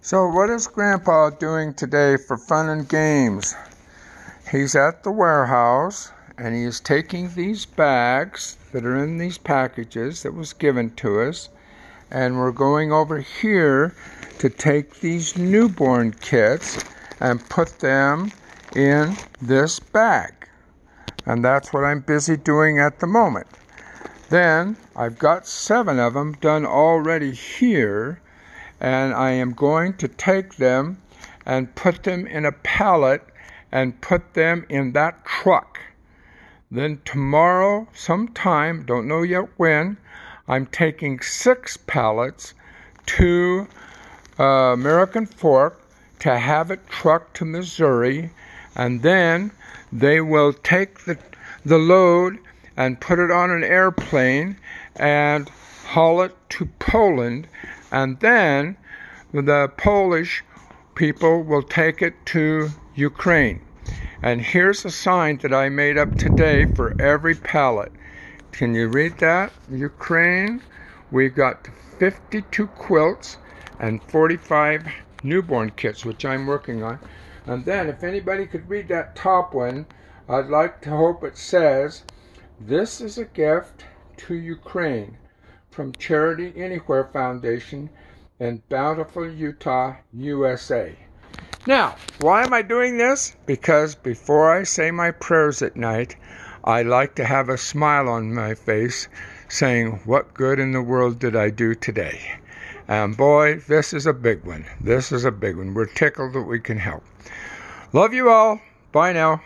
So, what is Grandpa doing today for fun and games? He's at the warehouse and he is taking these bags that are in these packages that was given to us, and we're going over here to take these newborn kits and put them in this bag. And that's what I'm busy doing at the moment. Then I've got seven of them done already here and I am going to take them and put them in a pallet and put them in that truck. Then tomorrow, sometime, don't know yet when, I'm taking six pallets to uh, American Fork to have it trucked to Missouri, and then they will take the, the load and put it on an airplane and haul it to Poland and then the Polish people will take it to Ukraine. And here's a sign that I made up today for every pallet. Can you read that? Ukraine, we've got 52 quilts and 45 newborn kits, which I'm working on. And then, if anybody could read that top one, I'd like to hope it says, This is a gift to Ukraine from Charity Anywhere Foundation in Bountiful, Utah, USA. Now, why am I doing this? Because before I say my prayers at night, I like to have a smile on my face saying, What good in the world did I do today? And boy, this is a big one. This is a big one. We're tickled that we can help. Love you all. Bye now.